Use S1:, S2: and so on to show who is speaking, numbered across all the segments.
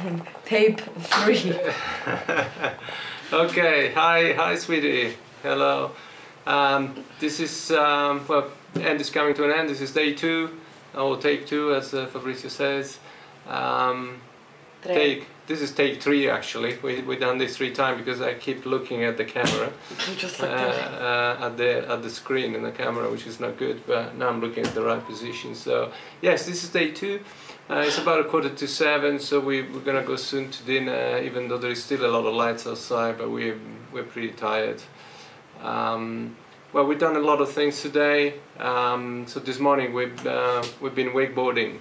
S1: Tape three.
S2: okay, hi, hi, sweetie. Hello. Um, this is um, well, end is coming to an end. This is day two, or take two, as uh, Fabrizio says. Um,
S1: Tre.
S2: take this is take three actually. We we done this three times because I keep looking at the camera, uh,
S1: at
S2: uh, at the at the screen in the camera, which is not good. But now I'm looking at the right position. So yes, this is day two. Uh, it's about a quarter to seven, so we, we're gonna go soon to dinner. Even though there is still a lot of lights outside, but we're we're pretty tired. Um, well, we've done a lot of things today. Um, so this morning we've uh, we've been wakeboarding.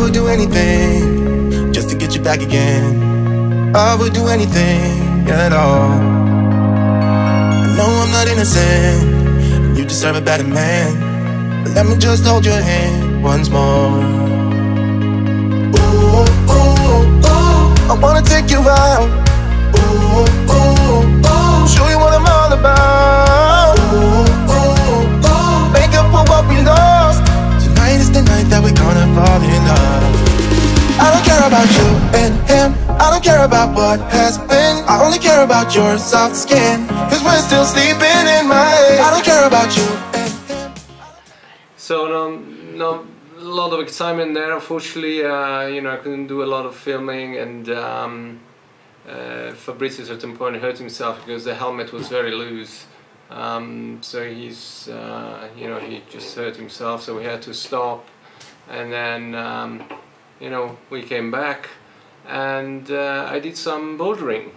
S3: Would do anything just to get you back again. I would do anything at all. I know I'm not innocent. You deserve a better man. But let me just hold your hand once more. Ooh, ooh, ooh, I wanna take you out. About you and him. I don't care about what has been. I only care about your soft skin. Cause we're still sleeping in my head. I don't care about you and him.
S2: So no, no, a lot of excitement there. Unfortunately, uh, you know, I couldn't do a lot of filming, and um, uh, Fabrizio at a certain point hurt himself because the helmet was very loose. Um, so he's, uh, you know, he just hurt himself. So we had to stop, and then, um, you know, we came back, and uh, I did some bouldering.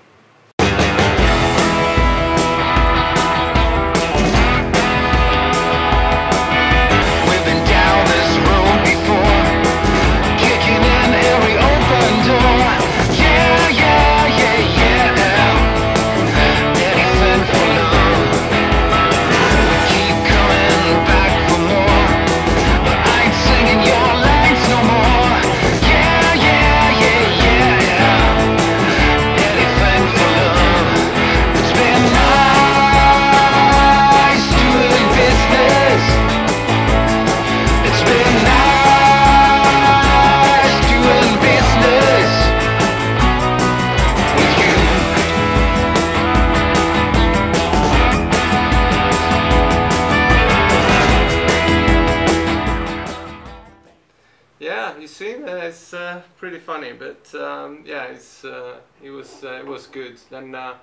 S4: You
S2: see, it's uh, pretty funny, but um, yeah, it's uh, it was uh, it was good. Then uh,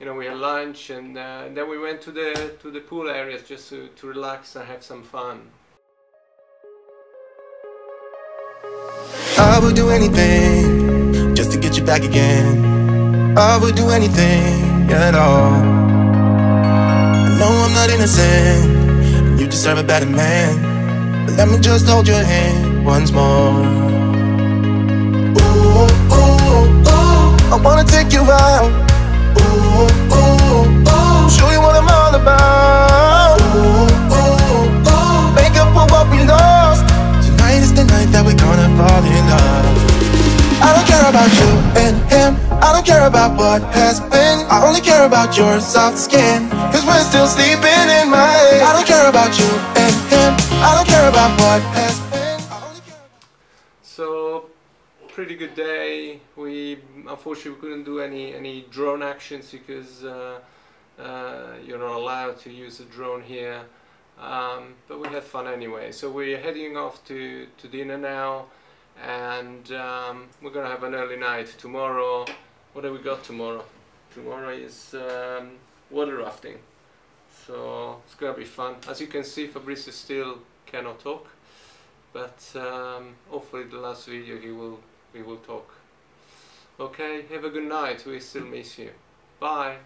S2: you know we had lunch, and uh, then we went to the to the pool areas just to, to relax and have some fun.
S3: I would do anything just to get you back again. I would do anything at all. I know I'm not innocent. You deserve a better man. But let me just hold your hand once more. Ooh, ooh, ooh, I wanna take you out. Ooh, ooh, ooh, show you what I'm all about. Ooh, ooh, ooh, make up for what we lost. Tonight is the night that we're gonna fall in love. I don't care about you and him. I don't care about what has been. I only care about your soft skin. Cause we're still sleeping in my head. I don't care about you and him. I don't care about what has been.
S2: Pretty good day. We unfortunately we couldn't do any any drone actions because uh, uh, you're not allowed to use a drone here. Um, but we had fun anyway. So we're heading off to, to dinner now, and um, we're gonna have an early night tomorrow. What have we got tomorrow? Tomorrow is um, water rafting. So it's gonna be fun. As you can see, Fabrizio still cannot talk but um, hopefully the last video he will we will talk. Okay have a good night. We still miss you. Bye